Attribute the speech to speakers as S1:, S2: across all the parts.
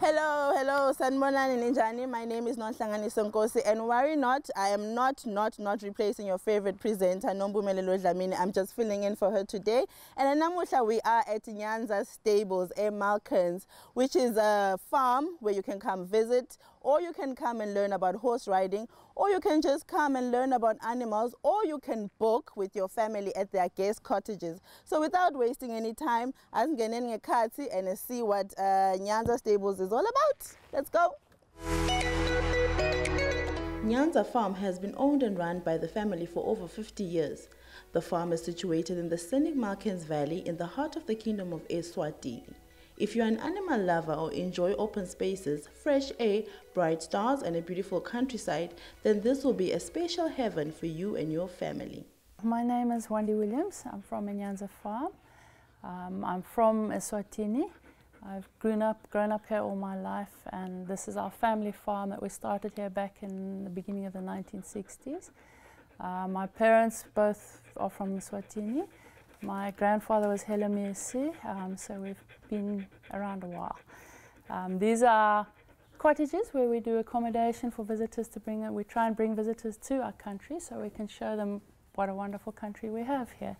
S1: hello, hello, Sanbonani Ninjani. My name is Nonhlangani Sonkosi, and worry not, I am not, not, not replacing your favorite presenter, Nombumelelo Dlamini. I'm just filling in for her today. And Namusha, we are at Nyanza Stables, A Malkerns, which is a farm where you can come visit, or you can come and learn about horse riding, or you can just come and learn about animals, or you can book with your family at their guest cottages. So without wasting any time, I'm getting a kati and see what uh, Nyanza Stables is all about. Let's go. Nyanza Farm has been owned and run by the family for over 50 years. The farm is situated in the scenic Malkerns Valley in the heart of the Kingdom of Eswatini. If you're an animal lover or enjoy open spaces, fresh air, bright stars, and a beautiful countryside, then this will be a special heaven for you and your family.
S2: My name is Wendy Williams. I'm from Nyanza Farm. Um, I'm from Eswatini. I've grown up, grown up here all my life, and this is our family farm that we started here back in the beginning of the 1960s. Uh, my parents both are from Eswatini. My grandfather was Hela um, so we've been around a while. Um, these are cottages where we do accommodation for visitors to bring. We try and bring visitors to our country so we can show them what a wonderful country we have here.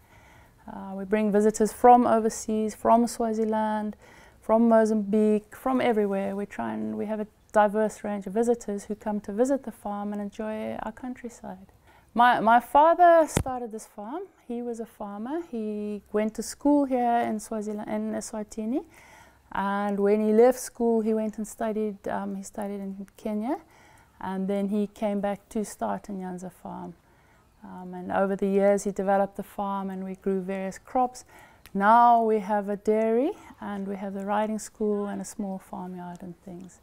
S2: Uh, we bring visitors from overseas, from Swaziland, from Mozambique, from everywhere. We try and we have a diverse range of visitors who come to visit the farm and enjoy our countryside. My, my father started this farm. He was a farmer. He went to school here in Swaziland, in Eswatini. And when he left school, he went and studied, um, he studied in Kenya. And then he came back to start a Nyanza farm. Um, and over the years, he developed the farm and we grew various crops. Now we have a dairy and we have the riding school and a small farmyard and things.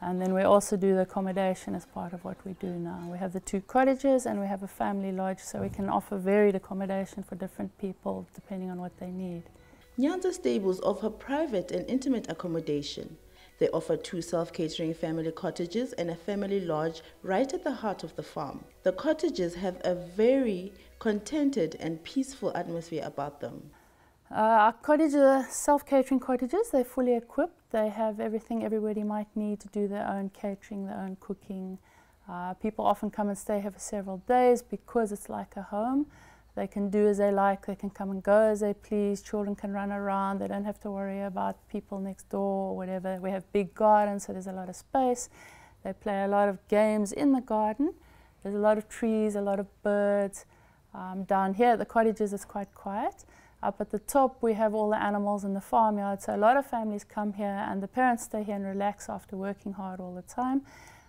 S2: And then we also do the accommodation as part of what we do now. We have the two cottages and we have a family lodge so we can offer varied accommodation for different people depending on what they need.
S1: Nyanza Stables offer private and intimate accommodation. They offer two self-catering family cottages and a family lodge right at the heart of the farm. The cottages have a very contented and peaceful atmosphere about them.
S2: Uh, our cottages are self-catering cottages. They're fully equipped. They have everything everybody might need to do their own catering, their own cooking. Uh, people often come and stay here for several days because it's like a home. They can do as they like. They can come and go as they please. Children can run around. They don't have to worry about people next door or whatever. We have big gardens, so there's a lot of space. They play a lot of games in the garden. There's a lot of trees, a lot of birds. Um, down here at the cottages, it's quite quiet. Up at the top, we have all the animals in the farmyard. So a lot of families come here and the parents stay here and relax after working hard all the time.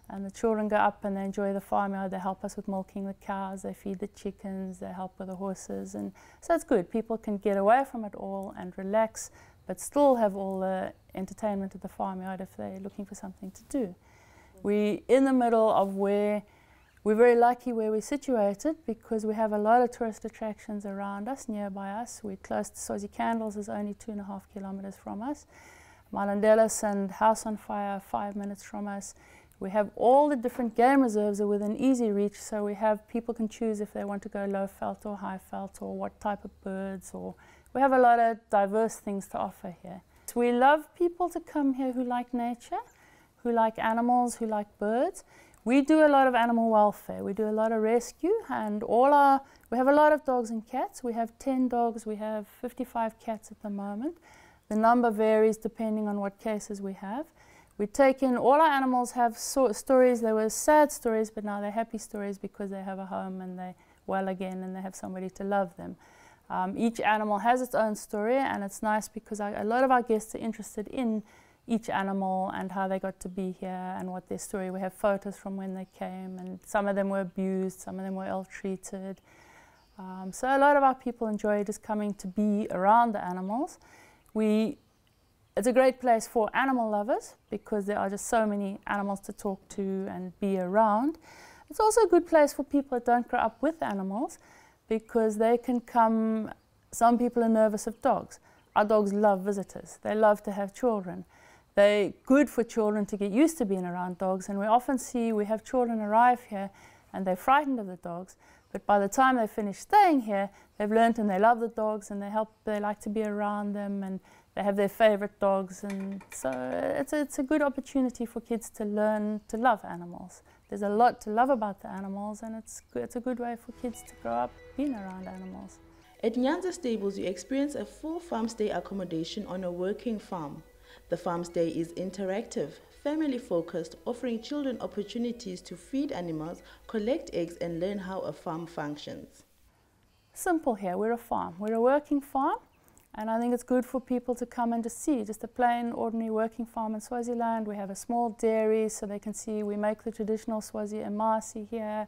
S2: And the children go up and they enjoy the farmyard. They help us with milking the cows, they feed the chickens, they help with the horses. And so it's good. People can get away from it all and relax, but still have all the entertainment at the farmyard if they're looking for something to do. We're in the middle of where we're very lucky where we're situated because we have a lot of tourist attractions around us, nearby us. We're close to Swazi Candles is only two and a half kilometers from us. Malandela's and House on Fire five minutes from us. We have all the different game reserves are within easy reach, so we have people can choose if they want to go lowveld or high felt or what type of birds or we have a lot of diverse things to offer here. So we love people to come here who like nature, who like animals, who like birds. We do a lot of animal welfare. We do a lot of rescue and all our, we have a lot of dogs and cats. We have 10 dogs, we have 55 cats at the moment. The number varies depending on what cases we have. We take in, all our animals have so stories, they were sad stories, but now they're happy stories because they have a home and they're well again and they have somebody to love them. Um, each animal has its own story and it's nice because I, a lot of our guests are interested in each animal and how they got to be here and what their story. We have photos from when they came and some of them were abused, some of them were ill-treated. Um, so a lot of our people enjoy just coming to be around the animals. We, it's a great place for animal lovers because there are just so many animals to talk to and be around. It's also a good place for people that don't grow up with animals because they can come, some people are nervous of dogs. Our dogs love visitors. They love to have children. They're good for children to get used to being around dogs, and we often see we have children arrive here and they're frightened of the dogs, but by the time they finish staying here, they've learned and they love the dogs and they help, they like to be around them and they have their favorite dogs, and so it's a, it's a good opportunity for kids to learn to love animals. There's a lot to love about the animals, and it's it's a good way for kids to grow up being around animals.
S1: At Nyanza Stables, you experience a full farm stay accommodation on a working farm. The farm stay is interactive, family focused, offering children opportunities to feed animals, collect eggs, and learn how a farm functions.
S2: Simple here, we're a farm. We're a working farm, and I think it's good for people to come and to see just a plain, ordinary working farm in Swaziland. We have a small dairy so they can see we make the traditional Swazi emasi here.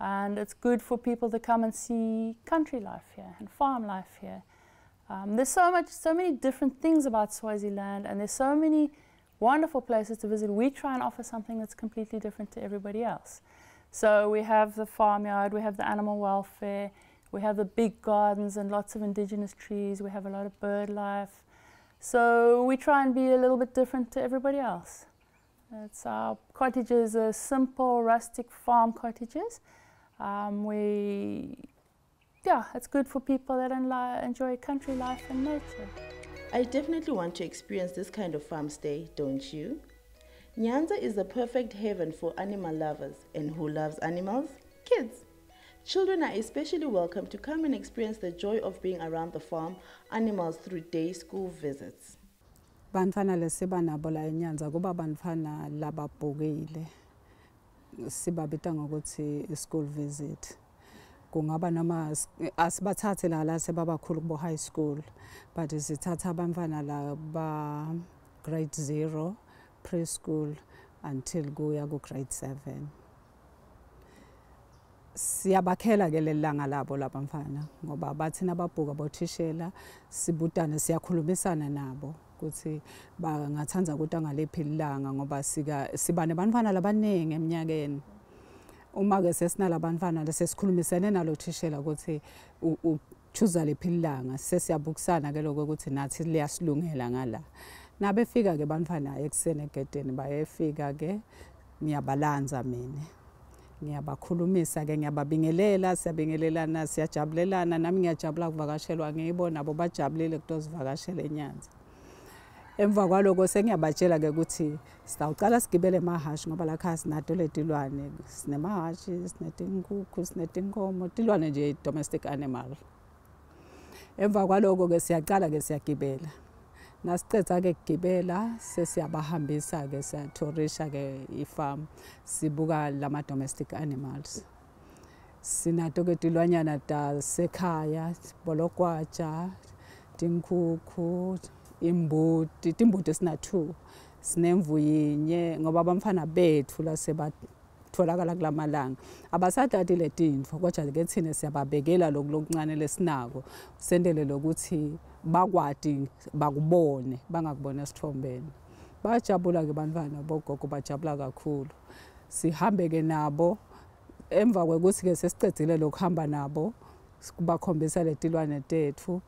S2: And it's good for people to come and see country life here and farm life here. Um, there's so much, so many different things about Swaziland, and there's so many wonderful places to visit. We try and offer something that's completely different to everybody else. So we have the farmyard, we have the animal welfare, we have the big gardens and lots of indigenous trees, we have a lot of bird life. So we try and be a little bit different to everybody else. It's our cottages are simple, rustic farm cottages. Um, we, yeah, it's good for people that enjoy country life and nature.
S1: I definitely want to experience this kind of farm stay, don't you? Nyanza is the perfect haven for animal lovers. And who loves animals? Kids. Children are especially welcome to come and experience the joy of being around the farm animals through day school visits.
S3: bantfana lesiba nabo la enyanza kuba bantfana lababhukile sibabita ngokuthi i-school visit kungaba noma asibathathe la la sebabakhulu kubo high school but sithatha abantwana la ba grade 0 preschool until kuya ku grade 7 siyabakhela ke lelanga labo labamfana ngoba bathi nababhuka bothishela sibutane siyakhulumisana nabo ukuthi bangathanza ukuthi angalephi ilanga ngoba sika siba nebantwana labaningi eminyakeni uma ke sesinalabantwana sesikhulumisene nalo thishela ukuthi uchuza lephi ilanga. Sesiyabukisana ke lokho ukuthi nathi liyasilungela ngala. Nabefika ke bantwana ekuseni egedeni bayefika ke ngiyabalanza mina. Ngiyabakhulumisa ke ngiyababingelela siyabingelelana siyajabulelana. Nami ngiyajabula kuvakashelwa ngibo nabo bajabulile kutozivakashela enyanza emva kwaloko sengiyabatshela-ke ukuthi sitawucala sigibele emahashi ngoba lakhaya sinato letilwane sinemahashi sinetinkukhu sinetinkomo tilwane nje domestic animal. Emva kwaloko-ke siyaqala-ke siyagibela. Nasiceda-ke kugibela sesiyabahambisa-ke siyathorisha-ke ifarm sibuka lama-domestic animals. Sinato-ke tilwanyana tasekhaya bologwaja tinkhukhu imbuti timbuti esina-two sinemvu yinye ngoba abamfana bethu lasebatholakala kula malanga. Abasatati le tintfo kodwa ke thina siyababekela loku lokuncane lesinako sendele lokuthi bakwati bakubone bangakubona esithombeni. Bajabula-ke bantwana bogogo bajabula kakhulu. Sihambe-ke nabo emva kwekuthi-ke sesicedzile lokuhamba nabo bakhombisa letilwane tethu.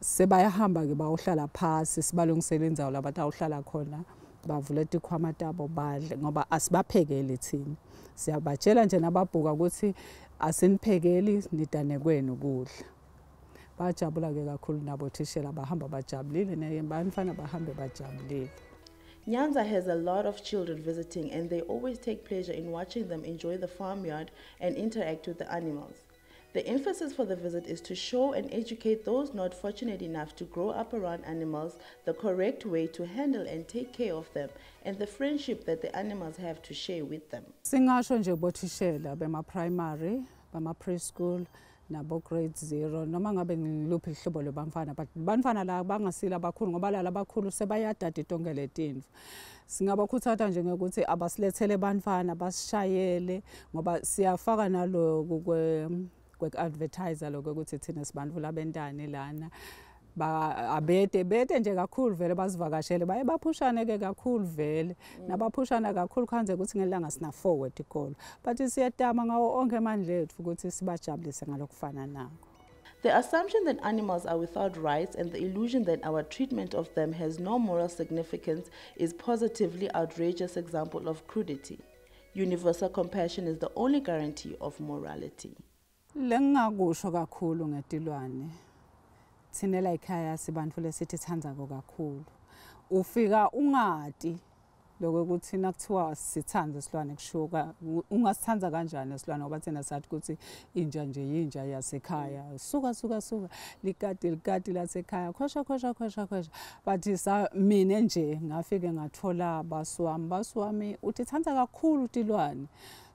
S3: Sebayahamba ke bayohlala phasi sibalungisele indzawo labathi awuhlala khona bavule tikhwama tabo badle ngoba asibaphekeli thina. Siyabatshela nje nababhuka ukuthi asiniphekeli nidane kwenu kudla. Bajabula-ke kakhulu nabo thishela bahamba bajabulile nebantfana bahambe bajabulile.
S1: Nyanza has a lot of children visiting and they always take pleasure in watching them enjoy the farmyard and interact with the animals. The emphasis for the visit is to show and educate those not fortunate enough to grow up around animals the correct way to handle and take care of them and the friendship that the animals have to share with them.
S3: Singasho nje bothishela bema primary, bema preschool nabo grade 0 noma ngabe ngiluphi ihlobo lebantfana but bantfana la bangasila abakhulu ngoba la labakhulu sebayadada itonke letinto singabakhuthatha nje ngekuthi abasilethele bantfana basishayele ngoba siyafaka naloku lokho ukuthi thina lana abede bede nje kakhulu vele basivakashele baye baphushane-ke kakhulu vele mm. nabaphushana kakhulu kuhanze ukuthi ngelanga sina-forward ikolo but siyatama ngawo onke amandla ethu ukuthi sibajabulise ngalokufana nako
S1: The assumption that animals are without rights and the illusion that our treatment of them has no moral significance is positively outrageous example of crudity. Universal compassion is the only guarantee of morality.
S3: Lengakusho kakhulu ngetilwane. Thina la ekhaya sibantu lesithi thandzako kakhulu. Ufika ungati lokho ukuthi nakuthiwa sithanda isilwane kushuka ungasithanda kanjani isilwane ngoba thina sathi ukuthi inja nje yinja yasekhaya. Suka suka suka likati likati lasekhaya khosha khosha khosha khosha. But mina nje ngafike ngathola basuwami basuwami uthi thanda kakhulu tilwane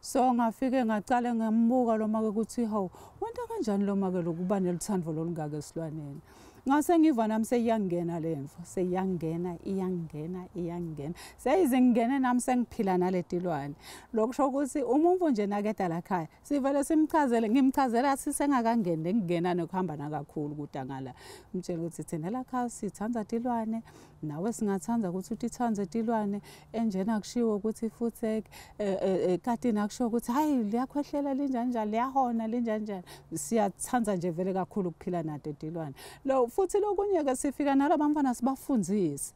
S3: so ngafike ngacala ngambuka lo make ukuthi hawu wenta kanjani lo make lokuba nelithando lolungaka esilwaneni. Ngase ngiva nami seyiyangena le mfo seyiyangena iyangena iyangena. Seyize ngingene nami sengiphila naletilwane lokusho ukuthi umuntu nje nakeda lakhaya sivele simchazele ngimchazela sisengakangeni ngingena nokuhamba nakakhulu kudangala. Umtshela ukuthi thina lakhaya sithanda tilwane nawe singathanda ukuthi utithanze tilwane enjena kushiwo ukuthi futhi eh, eh, ekatini akushiwo ukuthi hayi liyakhwehlela linjani njani liyahona linjani njani. Siyathanda nje vele kakhulu ukuphila nato tilwane. Lo futhi lokunye-ke sifika nalaba bantwana sibafundzise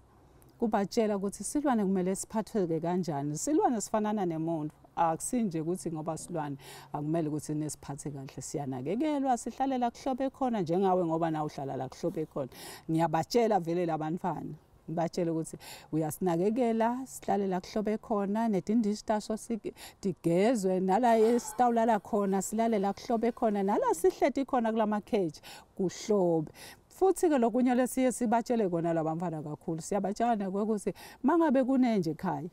S3: kubatshela ukuthi silwane kumele siphathwe-ke kanjani. Silwane sifanana nemuntu akusinje ukuthi ngoba silwane akumele ukuthi nesiphathe kahle siyanakekelwa sihlale la kuhlobe khona njengawe ngoba nawe uhlala la kuhlobe khona. Ngiyabatshela vele labantwana. Ngibatshele ukuthi uyasinakekela sihlale la kuhlobe khona nedindishi tasho digezwe nala esitawulala khona silale la kuhlobe khona nala sihleti khona kulama cage kuhlobe. Futhi-ke lokunye lesiye sibatshele kona labamfana kakhulu siyabatshela nekokuthi uma ngabe kunenje ekhaya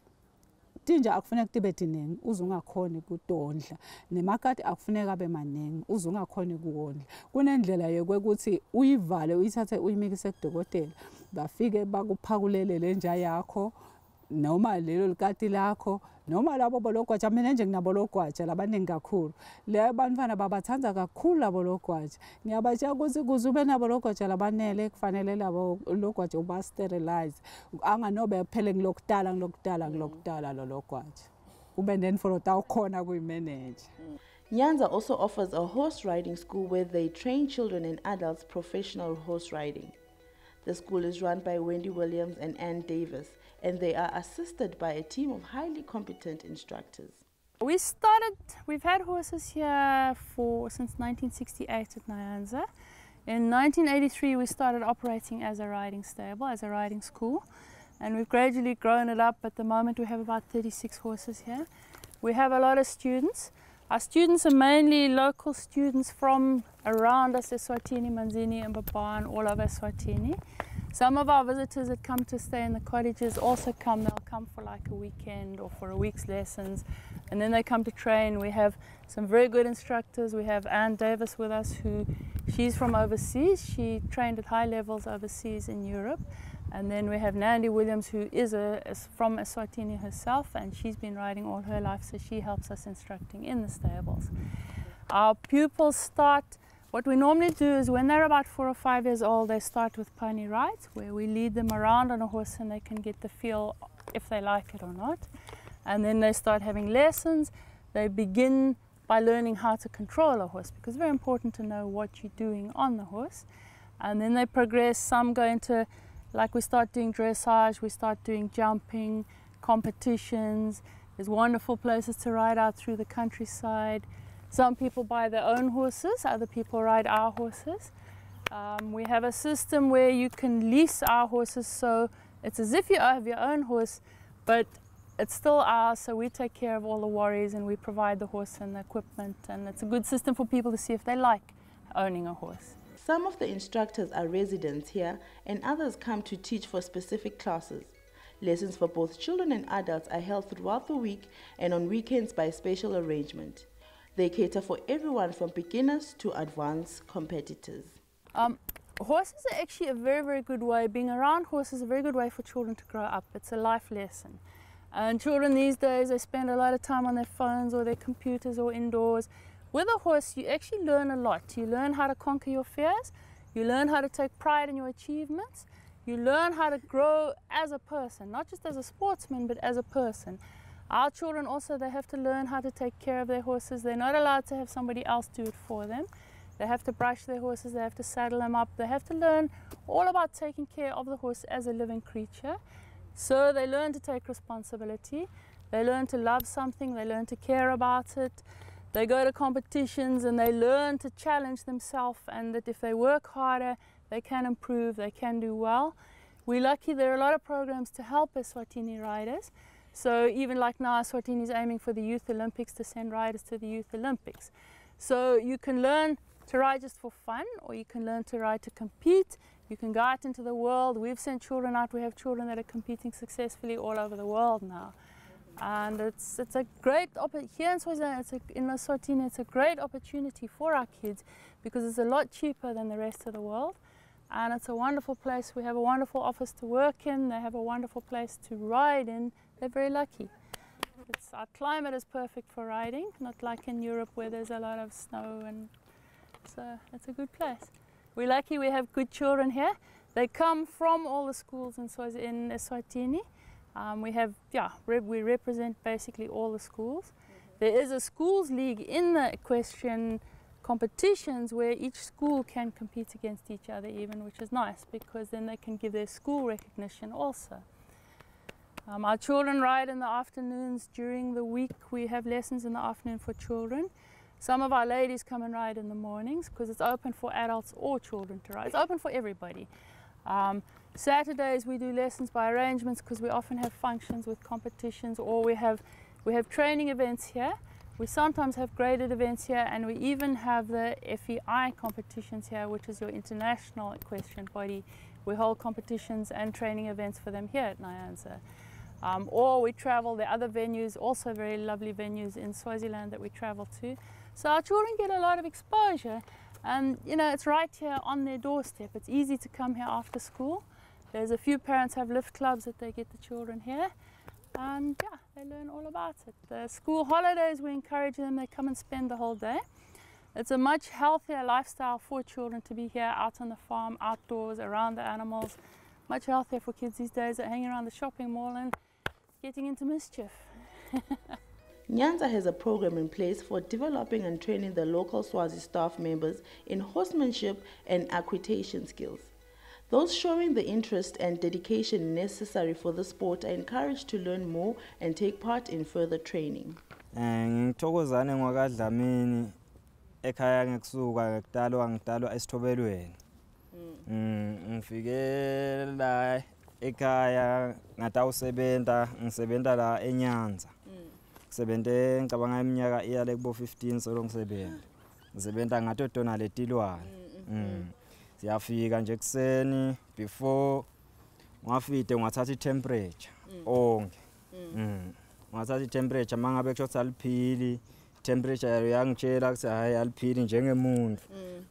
S3: tinja akufuneka tibe tiningi uze ungakhoni kudondla. Nemakati akufuneka abe maningi uze ungakhoni kuwondla. Kunendlela yokwekuthi uyivale uyithathe uyimikise kudokotela bafike bakuphakulele le nja yakho. Noma lelo likati lakho noma labo bologwaja. Mina nje nginabo logwaja labaningi kakhulu. Le bantwana babathanda kakhulu labo logwaja. Ngiyabatshela ukuthi kuze ube nabo logwaja labanele kufanele labo logwaja uba-sterilize. Anganobe phele ngilokudala ngilokudala ngilokudala lo logwaja. Kube nenfolo tawukhona kuyimeneja
S1: Nyanza also offers a horse riding school where they train children and adults professional horse riding. The school is run by Wendy Williams and Ann Davis, and they are assisted by a team of highly competent instructors.
S2: We started, we've had horses here for since 1968 at Nyanza. In 1983 we started operating as a riding stable, as a riding school and we've gradually grown it up. At the moment we have about 36 horses here. We have a lot of students. Our students are mainly local students from around us, Eswatini, Manzini and Mbabane, all over Eswatini. Some of our visitors that come to stay in the cottages also come, they'll come for like a weekend or for a week's lessons and then they come to train. We have some very good instructors. We have Anne Davis with us who, she's from overseas. She trained at high levels overseas in Europe. And then we have Nandi Williams who is, a, is from Eswatini herself and she's been riding all her life so she helps us instructing in the stables. Our pupils start what we normally do is when they're about four or five years old, they start with pony rides, where we lead them around on a horse and they can get the feel if they like it or not. And then they start having lessons. They begin by learning how to control a horse because it's very important to know what you're doing on the horse. And then they progress. Some go into, like we start doing dressage, we start doing jumping, competitions. There's wonderful places to ride out through the countryside. Some people buy their own horses, other people ride our horses. Um, we have a system where you can lease our horses, so it's as if you have your own horse, but it's still ours, so we take care of all the worries and we provide the horse and the equipment, and it's a good system for people to see if they like owning a horse.
S1: Some of the instructors are residents here, and others come to teach for specific classes. Lessons for both children and adults are held throughout the week and on weekends by special arrangement. They cater for everyone from beginners to advanced competitors.
S2: Um, horses are actually a very, very good way, being around horses is a very good way for children to grow up. It's a life lesson. And children these days, they spend a lot of time on their phones or their computers or indoors. With a horse, you actually learn a lot. You learn how to conquer your fears. You learn how to take pride in your achievements. You learn how to grow as a person, not just as a sportsman, but as a person. Our children also, they have to learn how to take care of their horses. They're not allowed to have somebody else do it for them. They have to brush their horses, they have to saddle them up. They have to learn all about taking care of the horse as a living creature. So they learn to take responsibility. They learn to love something, they learn to care about it. They go to competitions and they learn to challenge themselves and that if they work harder, they can improve, they can do well. We're lucky there are a lot of programs to help Eswatini riders. So even like now, Eswatini is aiming for the Youth Olympics to send riders to the Youth Olympics. So you can learn to ride just for fun or you can learn to ride to compete. You can go out into the world. We've sent children out. We have children that are competing successfully all over the world now. And it's, it's a great opportunity. Here in Swaziland, it's a, in Eswatini, it's a great opportunity for our kids because it's a lot cheaper than the rest of the world. And it's a wonderful place. We have a wonderful office to work in. They have a wonderful place to ride in. They're very lucky. It's, our climate is perfect for riding, not like in Europe where there's a lot of snow and so it's a good place. We're lucky we have good children here. They come from all the schools in, Swaz- in Eswatini. Um, we have, yeah, re- we represent basically all the schools. There is a schools league in the equestrian competitions where each school can compete against each other even, which is nice because then they can give their school recognition also. Um, our children ride in the afternoons during the week. We have lessons in the afternoon for children. Some of our ladies come and ride in the mornings because it's open for adults or children to ride. It's open for everybody. Um, Saturdays we do lessons by arrangements because we often have functions with competitions or we have we have training events here. We sometimes have graded events here and we even have the FEI competitions here, which is your international equestrian body. We hold competitions and training events for them here at Nyanza. Um, or we travel, the other venues, also very lovely venues in Swaziland that we travel to. So our children get a lot of exposure and you know it's right here on their doorstep. It's easy to come here after school. There's a few parents have lift clubs that they get the children here and yeah, they learn all about it. The school holidays, we encourage them, they come and spend the whole day. It's a much healthier lifestyle for children to be here out on the farm, outdoors, around the animals. Much healthier for kids these days than hanging around the shopping mall and getting into mischief.
S1: Nyanza has a program in place for developing and training the local Swazi staff members in horsemanship and equitation skills. Those showing the interest and dedication necessary for the sport are encouraged to learn more and take part in further training.
S4: Eh ngithokozane ngwakadlamini ekhaya ngekusuka ngekudalwa ngidalwa esithobelweni. Mm ngifike la ekhaya ngatawusebenta ngisebenta la eNyanza. Ngisebenze ngicabanga iminyaka iyale kubo 15 solo ngisebenza. ngisebenta ngato tona letilwane. Mm. Siyafika nje kuseni before ngafite ngathatha i-temperature onke. Mm. ngathatha i-temperature mangabe kusho aliphili temperature yayo yangitshela ukuthi hayi aliphili njengemuntu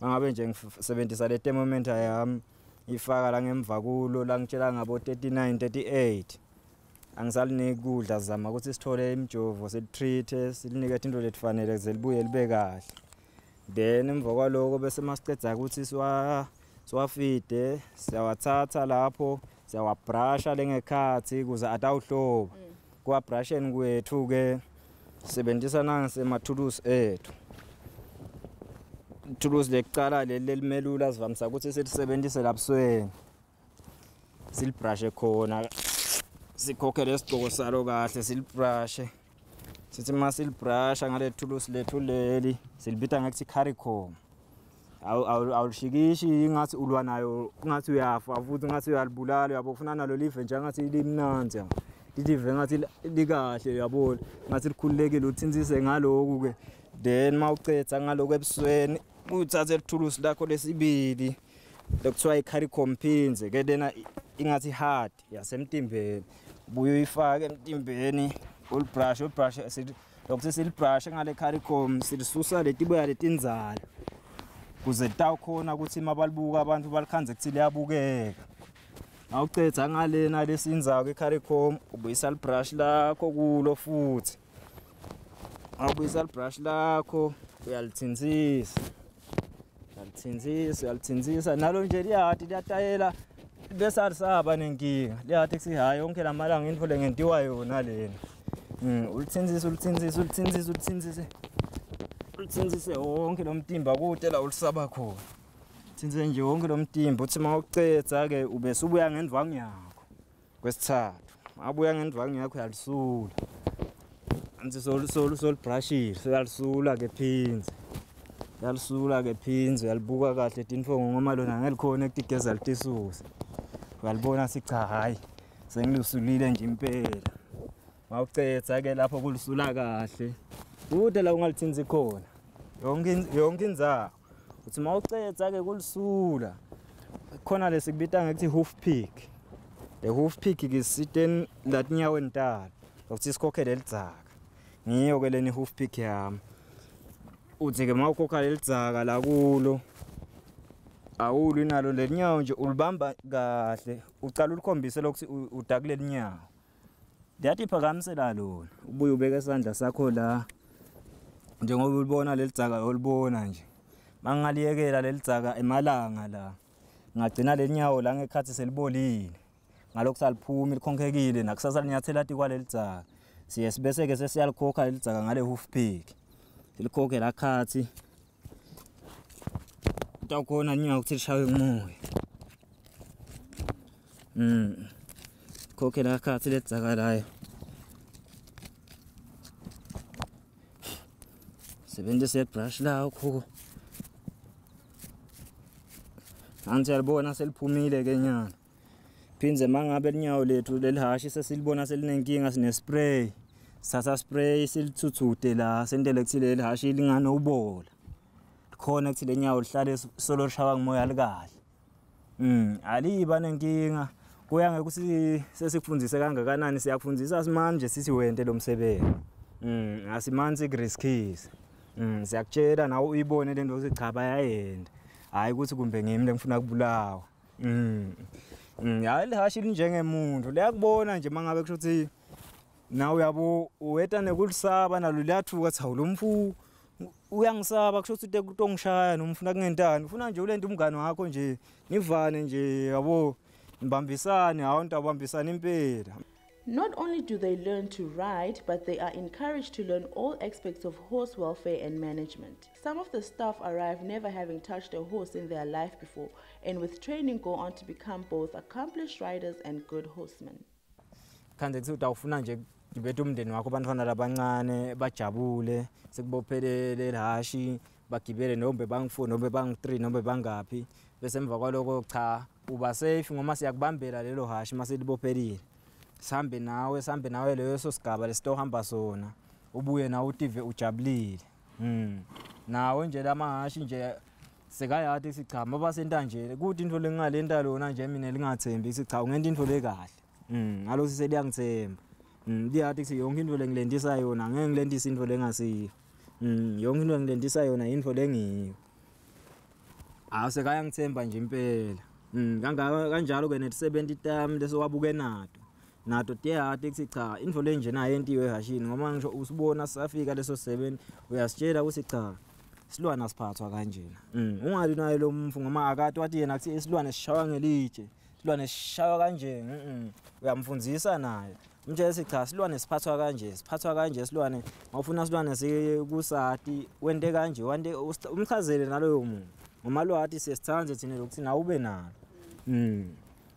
S4: mangabe nje ngisebenzisa le thermometer yami ifaka la ngemva kulo la ngitshela ngabo 39 38 angisaliniki kudla sizama ukuthi sithole imijovo silitreat silinike into letifanele ze libuye libe kahle. Then emva kwaloko bese masiceda ukuthi siwa siwafide siyawathatha lapho siyawabrasha lengekhathi ukuze atawuhlobo kuwabrasheni kwethu-ke sisebenzisa nangasemathulusi ethu. Ithulusi lekucala leli lelimelula sivamisa ukuthi silisebenzise labusweni silibrashe khona sikhokhele isigqoko salo kahle silibrashe sithi uma silibrasha ngale thulusi lethu leli silibita ngekuthi caricom awulishikishi ingathi ulwa nayo kungathi uyafa futhi ungathi uyalibulala uyabo? Ufuna nalo live njengathi limnanzi lilive ngathi likahle yabona ngathi likhululekile uthinsise ngaloku-ke then uma ucetha ngaloku ebusweni uyithathe lithulusi lakho lesibili lekuthiwa i-caricom pins ke lena ingathi hard yasemtimbeni. Buye uyifake emtimbeni ulibrush ulibrush lokuthi silibrushe ngale caricom silisusa letiboya letinzalo kuze litawukhona ukuthi uma balibuka abantu balikhanze kuthi liyabukeka. Awucetha ngalena lesinzako i-caricom ubuyisa librush lakho kulo futhi. Awubuyisa librush lakho uyalithinsisa uyalithinsisa uyalithinsisa nalo nje liyathi liyatayela bese alisaba nenkinga. Liyathi kuthi hhayi yonke la malanga into le ngentiwa yona lena. Um ulithinsise ulithinsise ulithinsise ulithinsise ulithinsise wonke lo mtimba kude la ulisaba khona. Thinze nje wonke lo mtimba. Uthi uma ucedza-ke ube subuya ngendwangu yakho. Kwesithathu abuya ngendwangu yakho uyalisula. Anti solibrashile uyalisula-ke phinzi yalisula-ke phinzi uyalibuka kahle tinfongo ngoma lona ngelikhona ekutigeza litisuse uyalibona sicha hhayi sengilusulile nje impela. Mawucetha-ke lapho kulisula kahle. Kude la ungalithinzi khona. Yonke in- yonke inzawo uthi mawucetha-ke kulisula khona lesikubita ngekuthi hoof pick le hoof pick-ke siteni latinyaweni talo lokuthi sikhokhele lidzaka. Ngiyo-ke leni hoof pick yami. Uthi-ke uma ukhokha leli dzaka lakulo awulwi nalo leli nyawo nje ulibamba kahle ucala ulikhombise lokuthi u- udakuleli nyawo. Liyathi phakamisela lona ubuye ubeke isandla sakho la njengoba ulibona leli dzaka ulibona nje. Mangaliyekela leli dzaka emalanga la ngagcina leli nyawo la ngekhathi selibolile ngalokhu saliphuma likhonkhekile nakusasa linyathela ati kwaleli dzaka siye sibese-ke sesiyalikhokha leli dzaka ngale hoof pick. silikhokhe la khathi ntakhona ngingakuthi lishawe umoya? Mm. Khokhe la khathi ledzakalayo sebenzise brush lakho nansi yalibona seliphumile ke nyana? Phinze mangabe linyawo lethu lelihashi sesilibona selinenkinga sine spray sithatha spray silithuthude la sentele kuthi leli hashi linganowubola khona kuthi lenyawo lihlale solo lishawa ngumoya likahle mm aliba nenkinga. Kuya ngekuthi sesikufundise kangakanani? Siyakufundisa simanje nje sithi wente lo msebenzi. Mm asimani sikuriskise mm siyakutshela nawe uyibone le nto ukuthi cha bayayenda. Hayi ukuthi kumbe ngimi lengifuna kubulawa mm Mm, hayi lihashi linjengemuntu liyakubona nje mangabe kusho ukuthi nawe uyabo uweta nekulisaba nalo liyathukathi hawu lo mfu uyangisaba kusho ukuthi utongishaya noma ufuna kungentani ufuna nje ulento umngane wakho nje nivane nje yabo nibambisane hawu ntabambisane impela
S1: Not only do they learn to ride, but they are encouraged to learn all aspects of horse welfare and management. Some of the staff arrive never having touched a horse in their life before, and with training go on to become both accomplished riders and good horsemen.
S4: Gibeta umndeni wakho abantwana labancane bajabule sekubophelele lihashi bagibele nombe bangu-four nombe bangu-three nombe bangaphi. Bese emva kwaloko cha uba safe ngoma siyakubambela lelo hashi uma selibophelile sihambe nawe sihambe nawe leso sigaba lesitohamba sona. Ubuye nawe utive ujabulile. Mm. nawe nje lamahashi nje sekayati kuthi cha maba sentanjele kuthi into lengingalenta lona nje mina lingathembi kuthi cha ungenta into lekahle mm. ngalo siseliyangiθemba mm. liyathi kuthi yonke into lengilendisa yona ngeke ngilendisa into lengasiyo mm. yonke into engilendisa yona yinto lengiyo hawu sekayangithemba nje impela mm. kangaka kanjalo-ke netisebenti tami lesowabuke nato nato tiyati kuthi cha into lenje nayo entiwe ehashini ngoba ngisho usibona safika leso seven uyasitshela ukuthi cha isilwane asiphathwa kanjena mm. ungali naye lo mfu ngoma akati wathi yena kuthi isilwane sishawa ngelitshe isilwane sishawa kanje mm uyamfundzisa naye umtshela sithi cha isilwane siphathwa kanje siphathwa kanje isilwane ngawufuna isilwane sikusati wente kanje wante umchazele naloyo muntu. Ngoma lwati siyesithande thina lokuthi nawe ube nalo. Mm.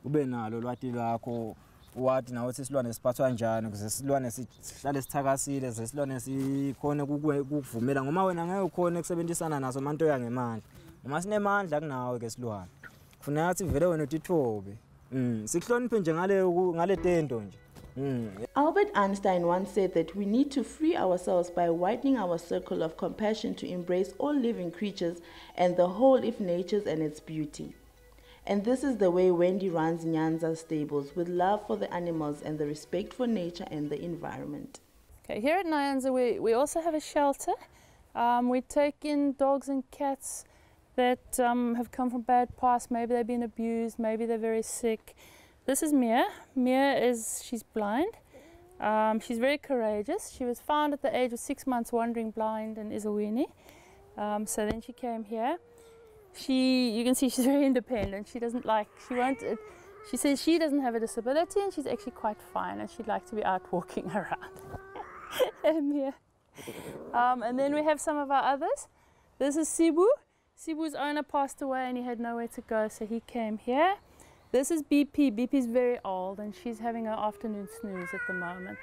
S4: ube nalo lwati lwakho wathi nawe ukuthi isilwane siphathwa njani ukuze isilwane si- sihlale sithakasile ze isilwane sikhone kukuvumela. Ngoma wena ngeke ukhone ukusebenzisana naso manto yangemandla. Noma sinemandla kunawe-ke silwane. Kufuneka ukuthi vele wena utithobe um sikuhloniphe nje ngale ngale tento nje. Mm.
S1: Albert Einstein once said that we need to free ourselves by widening our circle of compassion to embrace all living creatures and the whole of nature's and its beauty. And this is the way Wendy runs Nyanza stables with love for the animals and the respect for nature and the environment.
S2: Okay, here at Nyanza, we, we also have a shelter. Um, we take in dogs and cats that um, have come from bad past. Maybe they've been abused, maybe they're very sick. This is Mia. Mia is, she's blind. Um, she's very courageous. She was found at the age of six months wandering blind in Ezulwini. Um, so then she came here. She, you can see she's very independent. She doesn't like, she won't, uh, she says she doesn't have a disability and she's actually quite fine and she'd like to be out walking around. and Mia. Um, and then we have some of our others. This is Sibu. Sibu's owner passed away and he had nowhere to go, so he came here. This is BP. BP is very old and she's having her afternoon snooze at the moment.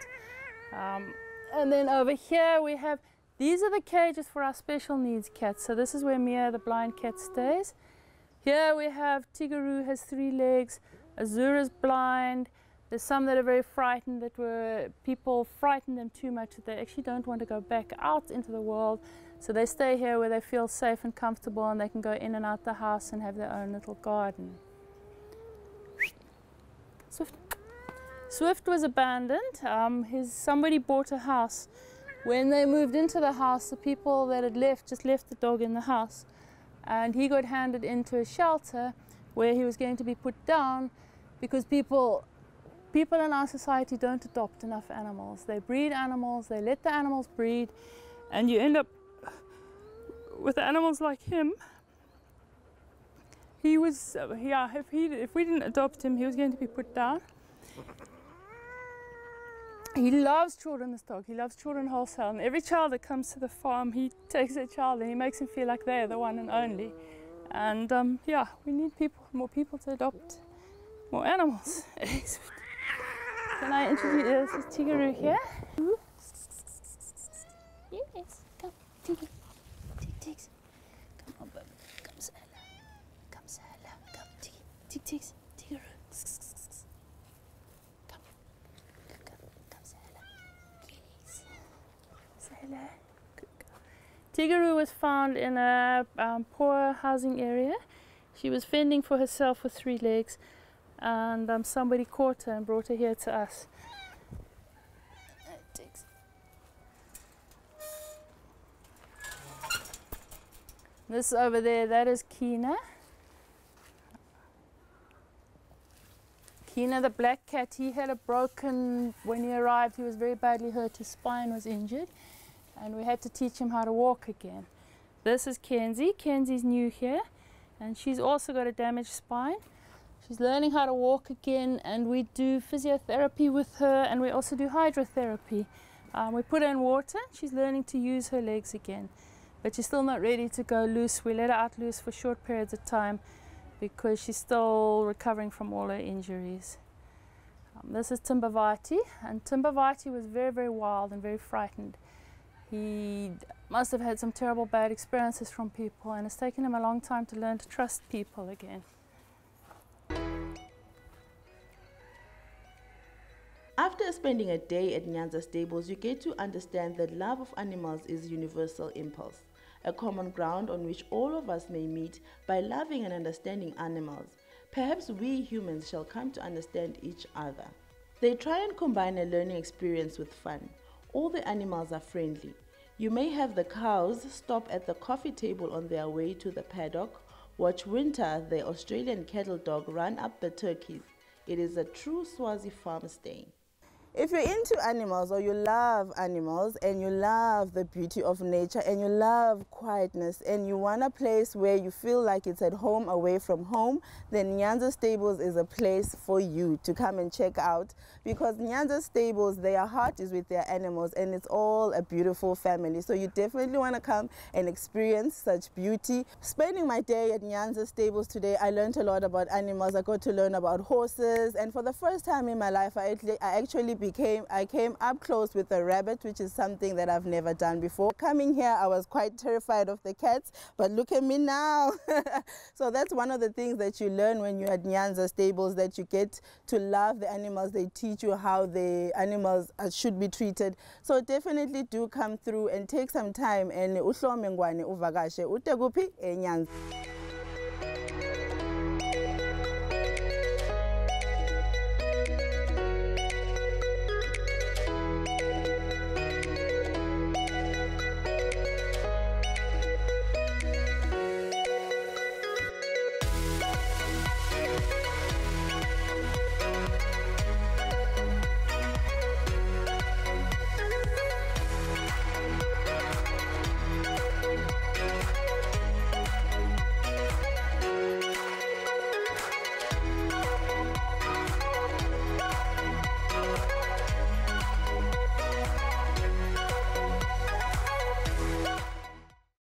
S2: Um, and then over here we have These are the cages for our special needs cats. So this is where Mia, the blind cat, stays. Here we have Tigaroo has three legs, Azura's blind. There's some that are very frightened that were people frightened them too much that they actually don't want to go back out into the world. So they stay here where they feel safe and comfortable and they can go in and out the house and have their own little garden. Swift. Swift was abandoned. Um, his, somebody bought a house. When they moved into the house, the people that had left just left the dog in the house. And he got handed into a shelter where he was going to be put down because people people in our society don't adopt enough animals. They breed animals, they let the animals breed, and you end up with animals like him. He was, yeah, if, he, if we didn't adopt him, he was going to be put down. He loves children, this dog. He loves children wholesale. And every child that comes to the farm, he takes a child and he makes them feel like they're the one and only. And um, yeah, we need people, more people to adopt more animals. Can I introduce uh, Tigaroo here? Yes, come. Tick ticks. Come on, baby. Come, Sala. Come, Sala. Come, Tiggy. Tick ticks. Tigaroo. Come. Come, come. Come, Sala. Yes. Sala. Good girl. Tigaroo was found in a um, poor housing area. She was fending for herself with three legs and um, somebody caught her and brought her here to us. This over there, that is Kina. Kina the black cat, he had a broken, when he arrived he was very badly hurt, his spine was injured and we had to teach him how to walk again. This is Kenzie, Kenzie's new here and she's also got a damaged spine. She's learning how to walk again and we do physiotherapy with her and we also do hydrotherapy. Um, we put her in water, she's learning to use her legs again, but she's still not ready to go loose. We let her out loose for short periods of time because she's still recovering from all her injuries. Um, this is Timbavati and Timbavati was very, very wild and very frightened. He must have had some terrible bad experiences from people and it's taken him a long time to learn to trust people again.
S1: After spending a day at Nyanza Stables, you get to understand that love of animals is universal impulse, a common ground on which all of us may meet by loving and understanding animals. Perhaps we humans shall come to understand each other. They try and combine a learning experience with fun. All the animals are friendly. You may have the cows stop at the coffee table on their way to the paddock, watch Winter, the Australian cattle dog, run up the turkeys. It is a true Swazi farm stay. If you're into animals or you love animals and you love the beauty of nature and you love quietness and you want a place where you feel like it's at home away from home, then Nyanza Stables is a place for you to come and check out because Nyanza Stables, their heart is with their animals and it's all a beautiful family. So you definitely want to come and experience such beauty. Spending my day at Nyanza Stables today, I learned a lot about animals. I got to learn about horses and for the first time in my life, I actually became, I came up close with a rabbit, which is something that I've never done before. Coming here, I was quite terrified of the cats, but look at me now. so that's one of the things that you learn when you're at Nyanza stables, that you get to love the animals. They teach you how the animals should be treated. So definitely do come through and take some time and uhlome ngwane uvakashe ute kuphi